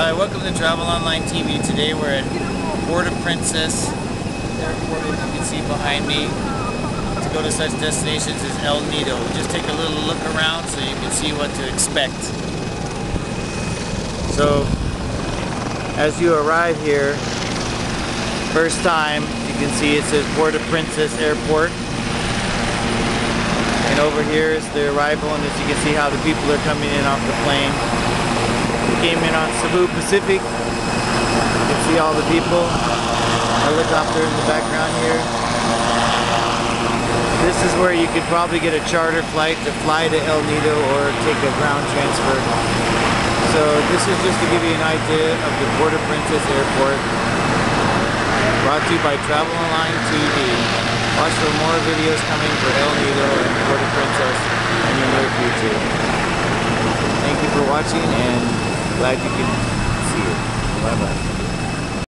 Hi, welcome to Travel Online TV. Today we're at Puerto Princesa Airport, as you can see behind me. To go to such destinations as El Nido. Just take a little look around so you can see what to expect. So, as you arrive here, first time, you can see it says Puerto Princesa Airport. And over here is the arrival, and as you can see how the people are coming in off the plane. Came in on Cebu Pacific. You can see all the people. Helicopter in the background here. This is where you could probably get a charter flight to fly to El Nido or take a ground transfer. So this is just to give you an idea of the Puerto Princesa Airport. Brought to you by Travel Online TV. Watch for more videos coming for El Nido and Puerto Princesa in the near future. Thank you for watching and glad you can see it. Bye bye.